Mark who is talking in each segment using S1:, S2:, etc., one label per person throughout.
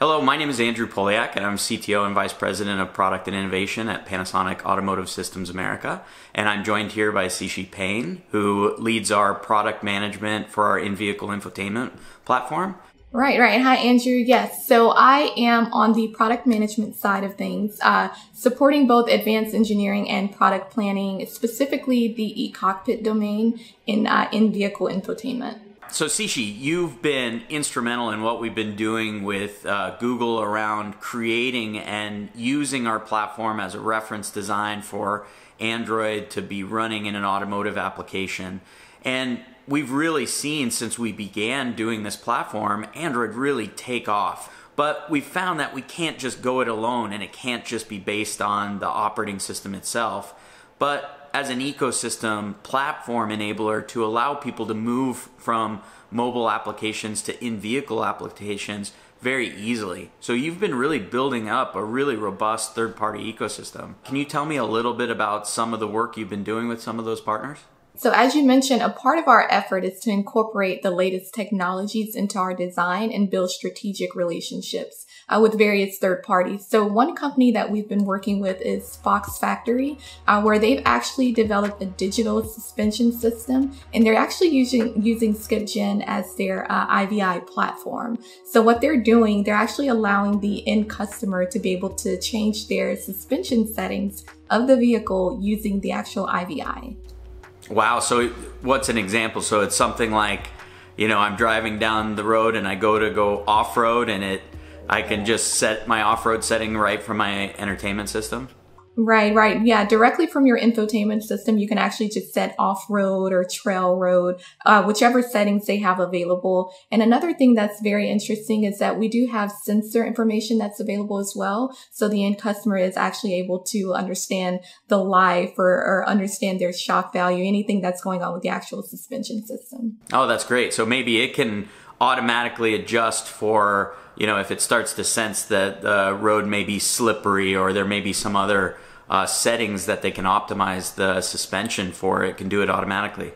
S1: Hello, my name is Andrew Poliak, and I'm CTO and Vice President of Product and Innovation at Panasonic Automotive Systems America. And I'm joined here by Sishi Payne, who leads our product management for our in vehicle infotainment platform.
S2: Right, right. Hi, Andrew. Yes. So I am on the product management side of things, uh, supporting both advanced engineering and product planning, specifically the e-cockpit domain in uh, in-vehicle infotainment.
S1: So, Sishi, you've been instrumental in what we've been doing with uh, Google around creating and using our platform as a reference design for Android to be running in an automotive application. And we've really seen since we began doing this platform, Android really take off. But we found that we can't just go it alone and it can't just be based on the operating system itself. But as an ecosystem platform enabler to allow people to move from mobile applications to in vehicle applications very easily. So you've been really building up a really robust third party ecosystem. Can you tell me a little bit about some of the work you've been doing with some of those partners?
S2: So as you mentioned, a part of our effort is to incorporate the latest technologies into our design and build strategic relationships uh, with various third parties. So one company that we've been working with is Fox Factory, uh, where they've actually developed a digital suspension system, and they're actually using using SkipGen as their uh, IVI platform. So what they're doing, they're actually allowing the end customer to be able to change their suspension settings of the vehicle using the actual IVI.
S1: Wow. So what's an example? So it's something like, you know, I'm driving down the road and I go to go off road and it, I can just set my off road setting right from my entertainment system.
S2: Right, right. Yeah, directly from your infotainment system, you can actually just set off road or trail road, uh, whichever settings they have available. And another thing that's very interesting is that we do have sensor information that's available as well. So the end customer is actually able to understand the life or, or understand their shock value, anything that's going on with the actual suspension system.
S1: Oh, that's great. So maybe it can automatically adjust for, you know, if it starts to sense that the road may be slippery or there may be some other uh, settings that they can optimize the suspension for, it can do it automatically.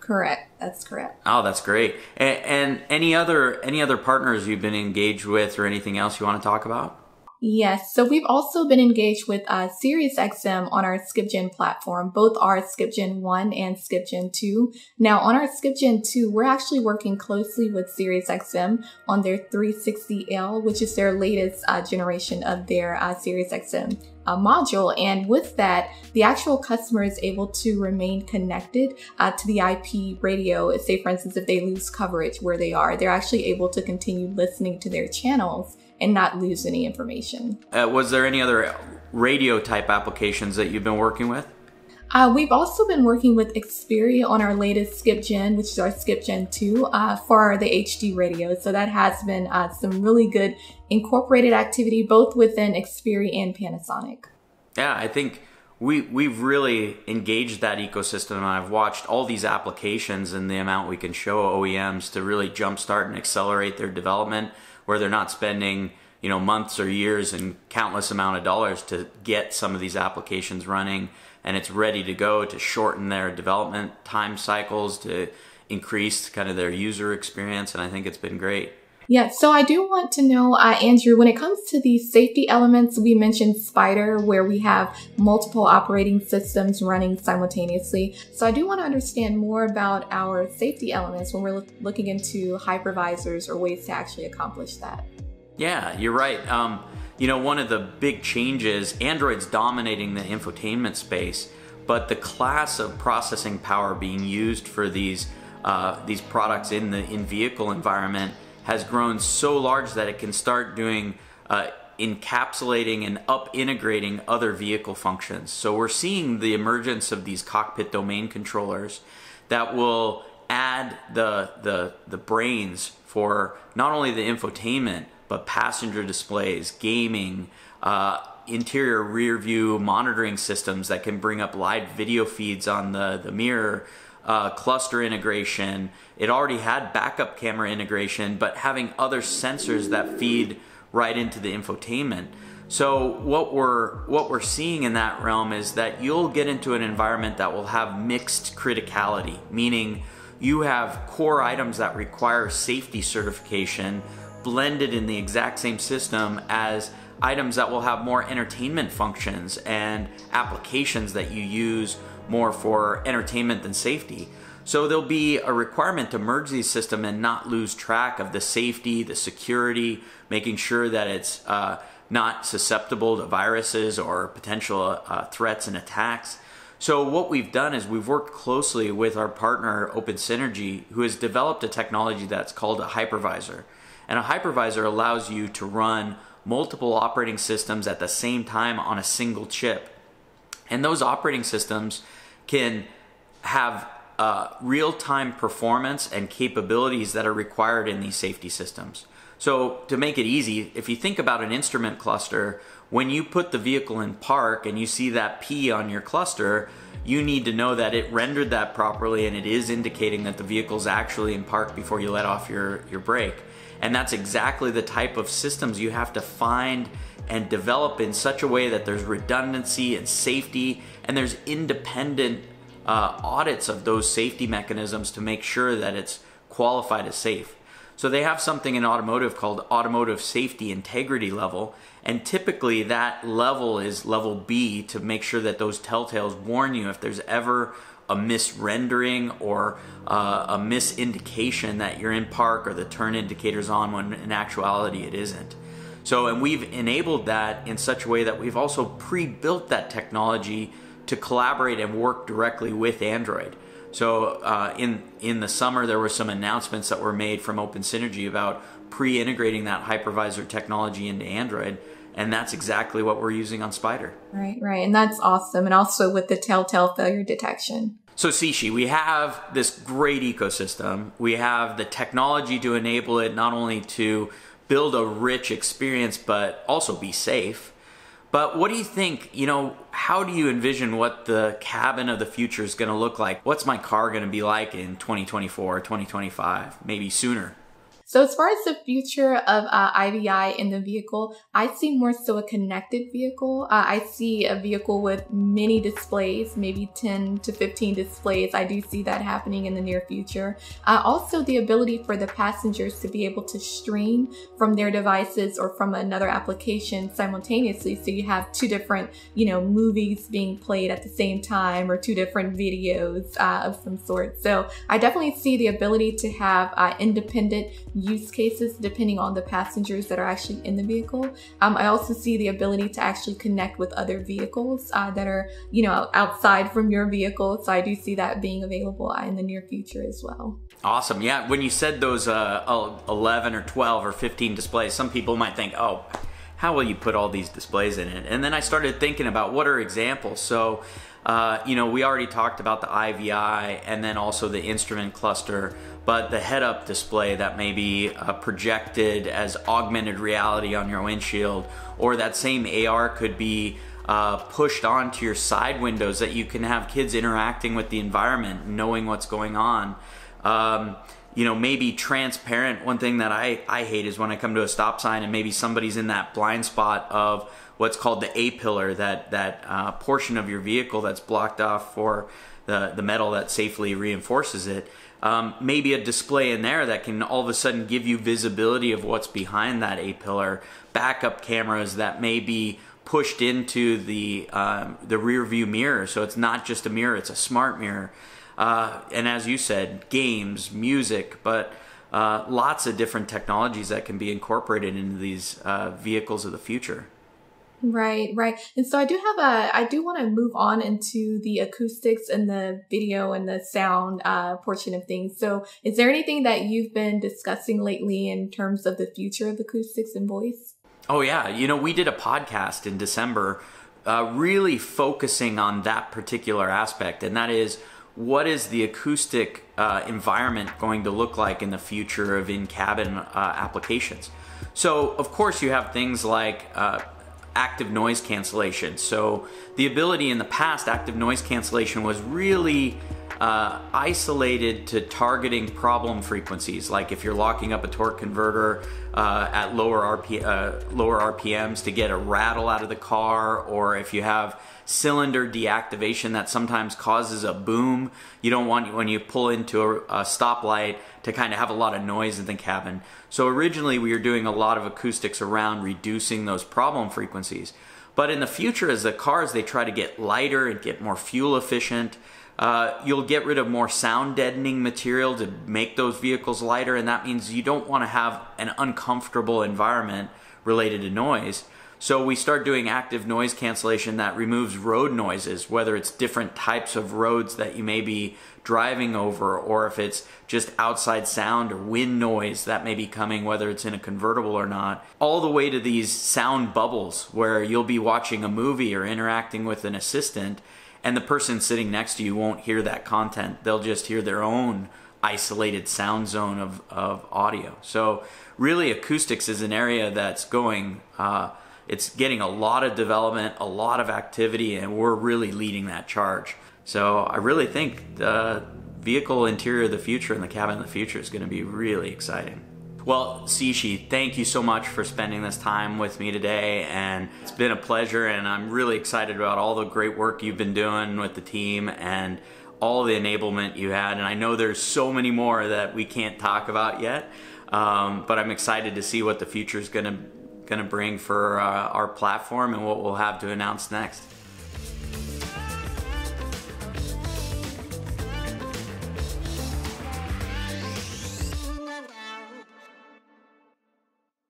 S2: Correct. That's correct.
S1: Oh, that's great. And, and any other any other partners you've been engaged with, or anything else you want to talk about?
S2: Yes. So we've also been engaged with uh, SiriusXM on our SkipGen platform. Both are SkipGen 1 and SkipGen 2. Now on our SkipGen 2, we're actually working closely with SiriusXM on their 360L, which is their latest uh, generation of their uh, SiriusXM uh, module. And with that, the actual customer is able to remain connected uh, to the IP radio. Say, for instance, if they lose coverage where they are, they're actually able to continue listening to their channels and not lose any information.
S1: Uh, was there any other radio type applications that you've been working with?
S2: Uh, we've also been working with Xperi on our latest Skip Gen, which is our Skip Gen 2, uh, for the HD radio. So that has been uh, some really good incorporated activity both within Xperi and Panasonic.
S1: Yeah, I think we we've really engaged that ecosystem and I've watched all these applications and the amount we can show OEMs to really jumpstart and accelerate their development where they're not spending you know months or years and countless amount of dollars to get some of these applications running and it's ready to go to shorten their development time cycles to increase kind of their user experience and I think it's been great.
S2: Yeah, so I do want to know, uh, Andrew, when it comes to these safety elements, we mentioned SPYDR, where we have multiple operating systems running simultaneously. So I do want to understand more about our safety elements when we're lo- looking into hypervisors or ways to actually accomplish that.
S1: Yeah, you're right. Um, you know, one of the big changes, Android's dominating the infotainment space, but the class of processing power being used for these uh, these products in the in vehicle environment has grown so large that it can start doing uh, encapsulating and up integrating other vehicle functions. So we're seeing the emergence of these cockpit domain controllers that will add the the the brains for not only the infotainment but passenger displays, gaming, uh, interior rear view monitoring systems that can bring up live video feeds on the the mirror uh, cluster integration. It already had backup camera integration, but having other sensors that feed right into the infotainment. So what we're what we're seeing in that realm is that you'll get into an environment that will have mixed criticality, meaning you have core items that require safety certification, blended in the exact same system as items that will have more entertainment functions and applications that you use more for entertainment than safety. So there'll be a requirement to merge these systems and not lose track of the safety, the security, making sure that it's uh, not susceptible to viruses or potential uh, threats and attacks. So what we've done is we've worked closely with our partner Open Synergy, who has developed a technology that's called a hypervisor. And a hypervisor allows you to run multiple operating systems at the same time on a single chip. And those operating systems can have uh, real time performance and capabilities that are required in these safety systems. So, to make it easy, if you think about an instrument cluster, when you put the vehicle in park and you see that P on your cluster, you need to know that it rendered that properly and it is indicating that the vehicle is actually in park before you let off your, your brake. And that's exactly the type of systems you have to find and develop in such a way that there's redundancy and safety and there's independent uh, audits of those safety mechanisms to make sure that it's qualified as safe. So they have something in automotive called automotive safety integrity level, and typically that level is level B to make sure that those telltales warn you if there's ever a misrendering or uh, a misindication that you're in park or the turn indicator's on when in actuality it isn't. So, and we've enabled that in such a way that we've also pre built that technology to collaborate and work directly with Android. So uh, in in the summer, there were some announcements that were made from Open Synergy about pre-integrating that hypervisor technology into Android, and that's exactly what we're using on SPYDR.
S2: Right, right, and that's awesome. And also with the telltale failure detection.
S1: So Sishi, we have this great ecosystem. We have the technology to enable it not only to build a rich experience, but also be safe. But what do you think? You know, how do you envision what the cabin of the future is going to look like? What's my car going to be like in 2024, 2025, maybe sooner?
S2: So as far as the future of uh, IVI in the vehicle, I see more so a connected vehicle. Uh, I see a vehicle with many displays, maybe 10 to 15 displays. I do see that happening in the near future. Uh, also, the ability for the passengers to be able to stream from their devices or from another application simultaneously. So you have two different, you know, movies being played at the same time or two different videos uh, of some sort. So I definitely see the ability to have uh, independent use cases depending on the passengers that are actually in the vehicle. Um, I also see the ability to actually connect with other vehicles uh, that are, you know, outside from your vehicle. So I do see that being available uh, in the near future as well.
S1: Awesome. Yeah. When you said those uh, 11 or 12 or 15 displays, some people might think, oh, how will you put all these displays in it? And then I started thinking about what are examples. So, uh, you know, we already talked about the IVI and then also the instrument cluster but the head up display that may be uh, projected as augmented reality on your windshield, or that same AR could be uh, pushed onto your side windows that you can have kids interacting with the environment, knowing what's going on. Um, you know, maybe transparent. One thing that I, I hate is when I come to a stop sign and maybe somebody's in that blind spot of what's called the A pillar, that that uh, portion of your vehicle that's blocked off for the the metal that safely reinforces it um, maybe a display in there that can all of a sudden give you visibility of what's behind that A pillar, backup cameras that may be pushed into the um, the rear view mirror, so it's not just a mirror; it's a smart mirror. Uh, and as you said, games, music, but uh, lots of different technologies that can be incorporated into these uh, vehicles of the future.
S2: Right, right. And so I do have a, I do want to move on into the acoustics and the video and the sound uh, portion of things. So is there anything that you've been discussing lately in terms of the future of acoustics and voice?
S1: Oh, yeah. You know, we did a podcast in December uh, really focusing on that particular aspect, and that is what is the acoustic uh, environment going to look like in the future of in cabin uh, applications? So, of course, you have things like uh, active noise cancellation. So the ability in the past, active noise cancellation was really uh, isolated to targeting problem frequencies. Like if you're locking up a torque converter uh, at lower, RP, uh, lower RPMs to get a rattle out of the car, or if you have cylinder deactivation that sometimes causes a boom. You don't want when you pull into a, a stoplight to kind of have a lot of noise in the cabin. So originally we were doing a lot of acoustics around reducing those problem frequencies. But in the future, as the cars they try to get lighter and get more fuel efficient, uh, you'll get rid of more sound deadening material to make those vehicles lighter, and that means you don't want to have an uncomfortable environment related to noise. So we start doing active noise cancellation that removes road noises, whether it's different types of roads that you may be driving over, or if it's just outside sound or wind noise that may be coming, whether it's in a convertible or not, all the way to these sound bubbles where you'll be watching a movie or interacting with an assistant and the person sitting next to you won't hear that content. They'll just hear their own isolated sound zone of, of audio. So really acoustics is an area that's going, uh, it's getting a lot of development, a lot of activity, and we're really leading that charge. So I really think the vehicle interior of the future and the cabin of the future is going to be really exciting. Well, Sishi, thank you so much for spending this time with me today, and it's been a pleasure, and I'm really excited about all the great work you've been doing with the team and all the enablement you had, and I know there's so many more that we can't talk about yet, um, but I'm excited to see what the future is going to going to bring for uh, our platform and what we'll have to announce next.